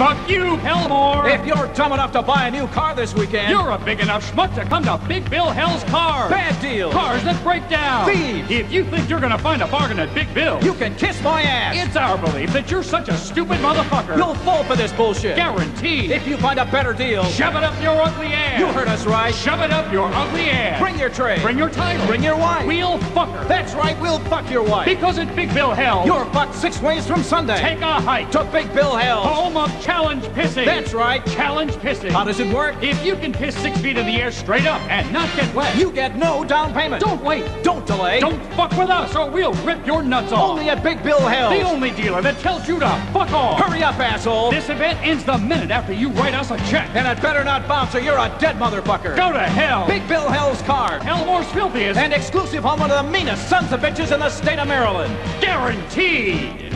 Fuck you, Elmore! If you're dumb enough to buy a new car this weekend, You're a big enough schmuck to come to Big Bill Hell's Cars. bad deal. Cars that break down. Thieves. If you think you're gonna find a bargain at Big Bill, You can kiss my ass. it's our belief that you're such a stupid motherfucker. You'll fall for this bullshit. Guaranteed. If you find a better deal, Shove it up your ugly ass. you heard us right. Shove it up your ugly ass. Bring your tray. Bring your title. Bring your wife. We'll fuck her. That's right, we'll fuck your wife. because at Big Bill Hell, You're fucked six ways from Sunday. take a hike to Big Bill Hell. home of challenge pissing. That's right. Challenge pissing. How does it work? If you can piss six feet in the air straight up and not get wet, You get no down payment. don't wait. Don't delay. Don't fuck with us or we'll rip your nuts off. Only at Big Bill Hell. the only dealer that tells you to fuck off. Hurry up, asshole. This event ends the minute after you write us a check. And it better not bounce or you're a dead motherfucker. Go to hell. Big Bill Hell's Cars. Elmore's filthiest And exclusive home of the meanest sons of bitches in the state of Maryland. guaranteed.